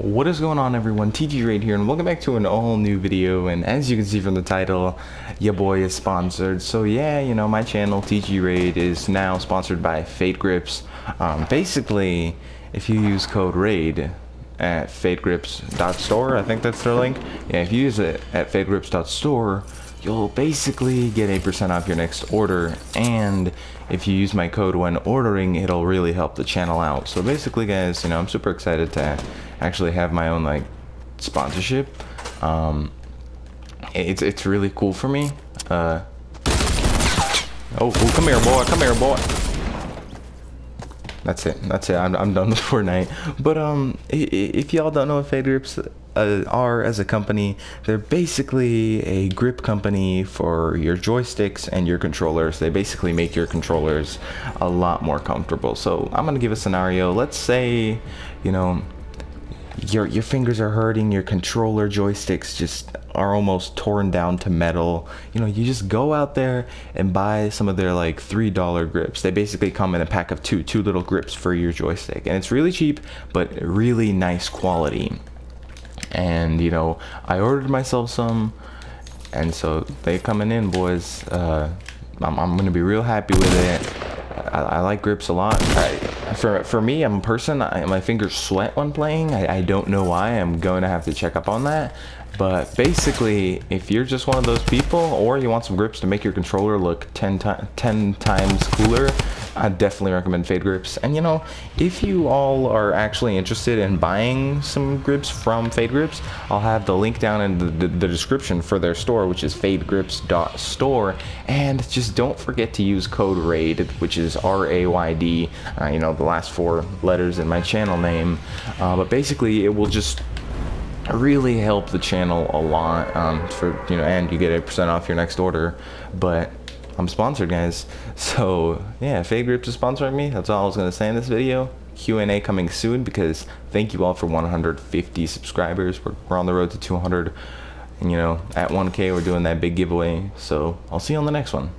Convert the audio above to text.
What is going on everyone, TG Rayd here and welcome back to an all new video and as you can see from the title, your boy is sponsored. So yeah, you know, my channel TG Rayd is now sponsored by Fade Grips. Um, basically, if you use code RAYD at fadegrips.store, I think that's their link. Yeah, if you use it at fadegrips.store, you'll basically get 8% off your next order and if you use my code when ordering it'll really help the channel out. So basically guys you know I'm super excited to actually have my own like sponsorship. Um, it's it's really cool for me. Uh, oh, oh come here boy come here boy that's it that's it I'm, I'm done with Fortnite but um if y'all don't know what Fade Grips uh, are as a company. They're basically a grip company for your joysticks and your controllers. They basically make your controllers a lot more comfortable. So I'm gonna give a scenario. Let's say, you know, your your fingers are hurting, your controller joysticks just are almost torn down to metal. You know, you just go out there and buy some of their like three dollar grips. They basically come in a pack of two, two little grips for your joystick, and it's really cheap but really nice quality and you know I ordered myself some and so they coming in boys uh, I'm, I'm gonna be real happy with it I, I like grips a lot. I, for for me I'm a person I, my fingers sweat when playing. I, I don't know why I'm going to have to check up on that. But basically, if you're just one of those people, or you want some grips to make your controller look 10, 10 times cooler, I definitely recommend Fade Grips. And you know, if you all are actually interested in buying some grips from Fade Grips, I'll have the link down in the, the, the description for their store, which is fadegrips.store. And just don't forget to use code RAYD, which is R-A-Y-D, uh, you know, the last four letters in my channel name. Uh, but basically, it will just really help the channel a lot um, for you know and you get 8% off your next order but I'm sponsored guys. So yeah Fade Grips is sponsoring me. That's all I was gonna say in this video. Q&A coming soon because thank you all for 150 subscribers. We're, we're on the road to 200 and you know at 1k we're doing that big giveaway. So I'll see you on the next one